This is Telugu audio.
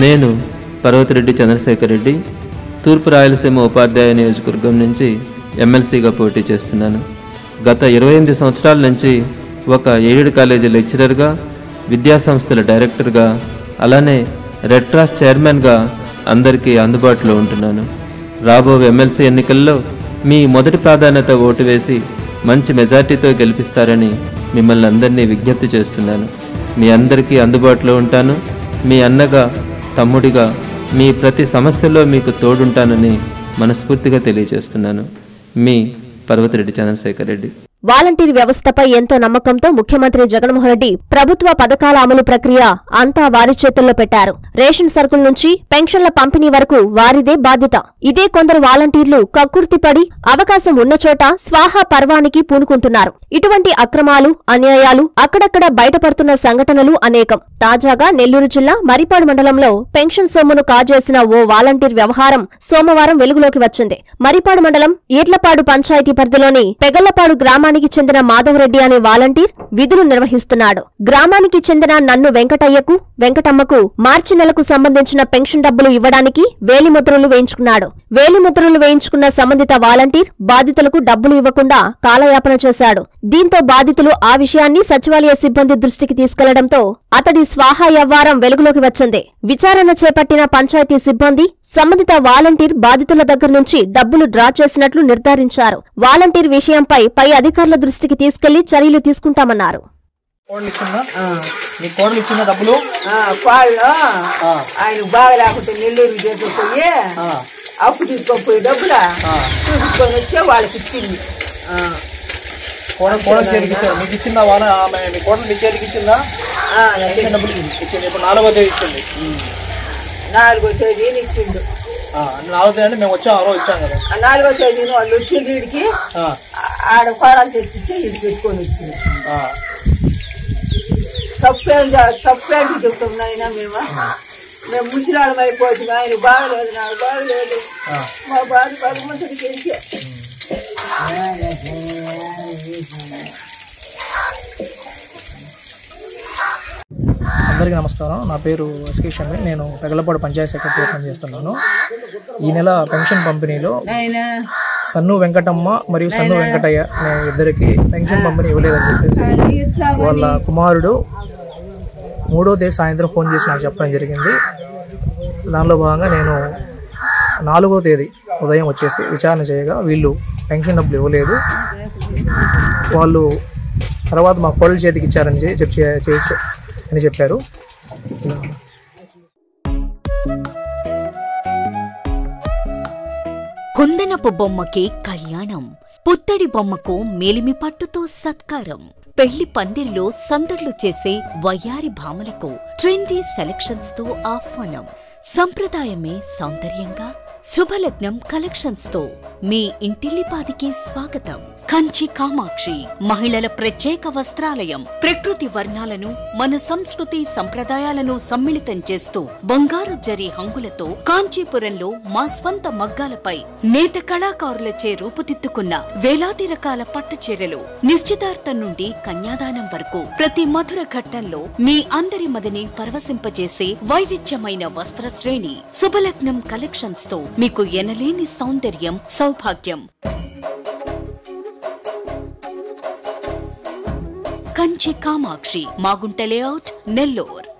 నేను పర్వతిరెడ్డి చంద్రశేఖర్ రెడ్డి తూర్పు రాయలసీమ ఉపాధ్యాయ నియోజకవర్గం నుంచి ఎమ్మెల్సీగా పోటీ చేస్తున్నాను. గత ఇరవై ఎనిమిది సంవత్సరాల నుంచి ఒక ఎయిడెడ్ కాలేజీ లెక్చరర్గా విద్యాసంస్థల డైరెక్టర్గా అలానే రెడ్ క్రాస్ చైర్మన్గా అందరికీ అందుబాటులో ఉంటున్నాను. రాబో ఎమ్మెల్సీ ఎన్నికల్లో మీ మొదటి ప్రాధాన్యత ఓటు వేసి మంచి మెజార్టీతో గెలిపిస్తారని మిమ్మల్ని అందరినీ విజ్ఞప్తి చేస్తున్నాను. మీ అందరికీ అందుబాటులో ఉంటాను. మీ అన్నగా తమ్ముడిగా మీ ప్రతి సమస్యలో మీకు తోడుంటానని మనస్ఫూర్తిగా తెలియజేస్తున్నాను. మీ పర్వతిరెడ్డి చంద్రశేఖర్ రెడ్డి. వాలంటీర్ వ్యవస్థపై ఎంతో నమ్మకంతో ముఖ్యమంత్రి జగన్మోహన్ రెడ్డి ప్రభుత్వ పథకాల అమలు ప్రక్రియ అంతా వారి చేతుల్లో పెట్టారు. రేషన్ సరుకుల నుంచి పెన్షన్ల పంపిణీ వరకు వారిదే బాధ్యత. ఇదే కొందరు వాలంటీర్లు కక్కుర్తిపడి అవకాశం ఉన్న చోట స్వాహా పర్వానికి పూనుకుంటున్నారు. ఇటువంటి అక్రమాలు అన్యాయాలు అక్కడక్కడ బయటపడుతున్న సంఘటనలు అనేకం. తాజాగా నెల్లూరు జిల్లా మరిపాడు మండలంలో పెన్షన్ సొమ్మును కాజేసిన ఓ వాలంటీర్ వ్యవహారం సోమవారం వెలుగులోకి వచ్చింది. మరిపాడు మండలం ఈర్లపాడు పంచాయతీ పరిధిలోని పెగల్లపాడు గ్రామానికి చెందిన మాధవరెడ్డి అనే వాలంటీర్ విధులు నిర్వహిస్తున్నాడు. గ్రామానికి చెందిన నన్ను వెంకటయ్యకు వెంకటమ్మకు మార్చి నెలకు సంబంధించిన పెన్షన్ డబ్బులు ఇవ్వడానికి వేలిముద్రలు వేయించుకున్నాడు. వేలిముద్రలు వేయించుకున్న సంబంధిత వాలంటీర్ బాధితులకు డబ్బులు ఇవ్వకుండా కాలయాపన చేశాడు. దీంతో బాధితులు ఆ విషయాన్ని సచివాలయ సిబ్బంది దృష్టికి తీసుకెళ్ళడంతో అతడి స్వాహా వ్యవహారం వెలుగులోకి వచ్చింది. విచారణ చేపట్టిన పంచాయతీ సిబ్బంది సంబంధిత వాలంటీర్ బాధితుల దగ్గర నుంచి డబ్బులు డ్రా చేసినట్లు నిర్ధారించారు. వాలంటీర్ విషయంపై పై అధికారుల దృష్టికి తీసుకెళ్ళి చర్యలు తీసుకుంటామన్నారు. డబ్బులు? ఆయన బాగా లేకుంటే నెల్లూరు అప్పు తీసుకొని డబ్బులా? వచ్చే వాళ్ళకి ఇచ్చింది. ఆ, కోడలు కోడలు చేతికి ఇచ్చారు. మీకు ఇచ్చిందా వాళ్ళ ఆమె మీ కోడలు మీ చేతికి ఇచ్చిందా? ఆ, ఇచ్చిన డబ్బులు ఇచ్చింది. ఇప్పుడు నాలుగో తేదీ ఇచ్చింది. నాలుగో తేదీని ఇచ్చిండు. నాలుగో తేదీ మేము వచ్చాం ఆ రోజు ఇచ్చాం కదా. నాలుగో తేదీని వాళ్ళు వచ్చిండు వీడికి ఆడ కోడలు తెచ్చిచ్చి ఇది పెట్టుకొని వచ్చింది తప్పేం తప్పేంటి చెప్తాం నాయన మేము. మేము ముసలాళ్ళం అయిపోతుంది ఆయన బాగలేదు నాకు బాగలేదు. మా బాధ భగవంతుడికి అందరికీ నమస్కారం. నా పేరు ఎస్కే షమి నేను పెగలపాడు పంచాయత్ సెక్రటరీ పనిచేస్తున్నాను. ఈ నెల పెన్షన్ పంపిణీలో సన్ను వెంకటమ్మ మరియు సన్ను వెంకటయ్య అనే ఇద్దరికి పెన్షన్ పంపిణీ ఇవ్వలేదని చెప్పేసి వాళ్ళ కుమారుడు మూడో తేదీ సాయంత్రం ఫోన్ చేసి నాకు చెప్పడం జరిగింది. దానిలో భాగంగా నేను నాలుగో తేదీ ఉదయం వచ్చేసి విచారణ చేయగా వీళ్ళు పెన్షన్ డబ్బులు ఇవ్వలేదు. వాళ్ళు తర్వాత మా కోళ్ళ చేతికి ఇచ్చారని చెప్పి అని చెప్పారు. కుందనపు బొమ్మకి కళ్యాణం పుత్తడి బొమ్మకు మేలిమి పట్టుతో సత్కారం. పెళ్ళి పందిరిలో సందడ్లు చేసే వయ్యారి భామలకు ట్రెండీ సెలక్షన్స్తో ఆహ్వానం. సంప్రదాయమే సౌందర్యంగా శుభలగ్నం కలెక్షన్స్తో మీ ఇంటిల్లిపాదికి స్వాగతం. కంచి కామాక్షి మహిళల ప్రత్యేక వస్త్రాలయం ప్రకృతి వర్ణాలను మన సంస్కృతి సంప్రదాయాలను సమ్మిళితం చేస్తూ బంగారు జరి హంగులతో కాంచీపురంలో మా స్వంత మగ్గాలపై నేత కళాకారులచే రూపుదిద్దుకున్న వేలాది రకాల పట్టు చీరలు నిశ్చితార్థం నుండి కన్యాదానం వరకు ప్రతి మధుర ఘట్టంలో మీ అందరి మదిని పరవశింపజేసే వైవిధ్యమైన వస్త్ర శ్రేణి శుభలగ్నం కలెక్షన్స్తో మీకు ఎనలేని సౌందర్యం సౌభాగ్యం. కంచి కామాక్షి మాగుంట లేఅవుట్ నెల్లూరు.